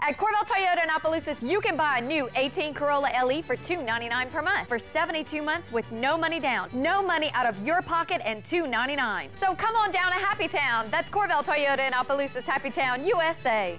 At Courvelle Toyota in Opelousas, you can buy a new 18 Corolla LE for $299 per month for 72 months with no money down, no money out of your pocket, and $299. So come on down to Happy Town. That's Courvelle Toyota in Opelousas, Happy Town, USA.